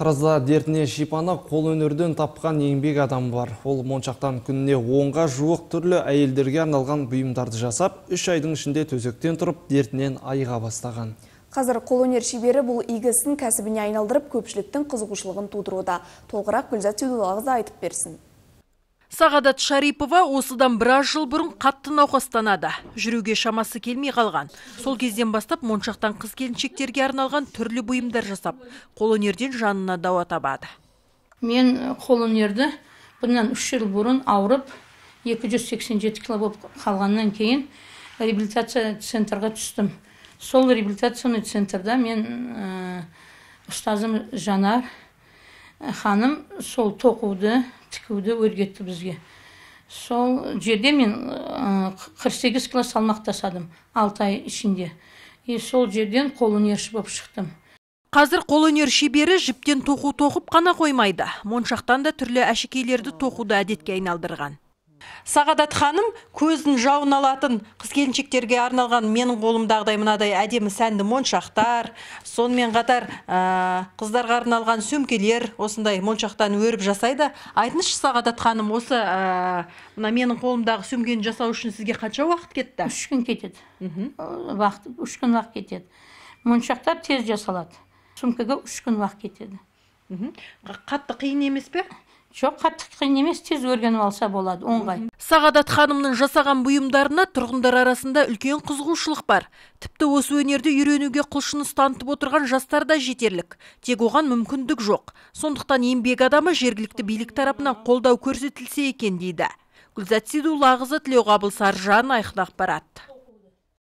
Таразда дертіне шипаны қол өнерден тапқан еңбек адам бар. Ол моншақтан күніне онға жуық түрлі әйелдерге арналған бұйымдарды жасап, үш айдың ішінде төсектен тұрып, дертінен айға бастаған. Қазір қолөнер шебері бұл игісін кәсібіне айналдырып, көпшіліктің қызығушылығын тудыруда. Толғырақ Гүлзат Сейдуллағызы айтып берсін. Сағадат Шарипова осыдан біраз жыл бұрын қатты науқастанады. Жүруге шамасы келмей қалған. Сол кезден бастап моншақтан қыз келіншектерге арналған түрлі бұйымдар жасап, қолөнерден жанына дауа табады. Мен қолөнерді бұнан үш жыл бұрын ауырып, 287 кило болып қалғаннан кейін реабилитация центрға түстім. Сол реабилитационный центрда мен ұстазым Жанар ханым сол тоқуды тікуді өргетті бізге сол жерде мен қырық сегіз кило салмақ тастадым алты ай ішінде и сол жерден қолөнерші болып шықтым Қазір қолөнер шебері жіптен тоқу тоқып қана қоймайды. Моншақтан да түрлі әшекейлерді тоқуды әдетке айналдырған. Сағадат ханым көзін жауын алатын қыз келіншектерге арналған менің қолымдағыдай мынадай әдемі сәнді моншақтар сонымен қатар қыздарға арналған сөмкелер осындай моншақтан өріп жасайды. Айтыңызшы сағадат ханым осы мына менің қолымдағы сөмкені жасау үшін сізге қанша уақыт кетті? Үш күн кетеді. Уақыт үш күн уақыт кетеді. Моншақтар тез жасалады. Сумкаға үш күн уақыт кетеді. Қатты қиын емес пе? Жоқ қатты қиын емес тез өргеніп алса болады оңғай сағадат ханымның жасаған бұйымдарына тұрғындар арасында үлкен қызығушылық бар. Тіпті осы өнерді үйренуге құлшыныс танытып отырған жастар да жетерлік. Тек оған мүмкіндік жоқ. Сондықтан еңбек адамы жергілікті билік тарапынан қолдау көрсетілсе екен дейді. Гүлзат сейдуллақызы тілеуқабыл саржан айқын ақпарат.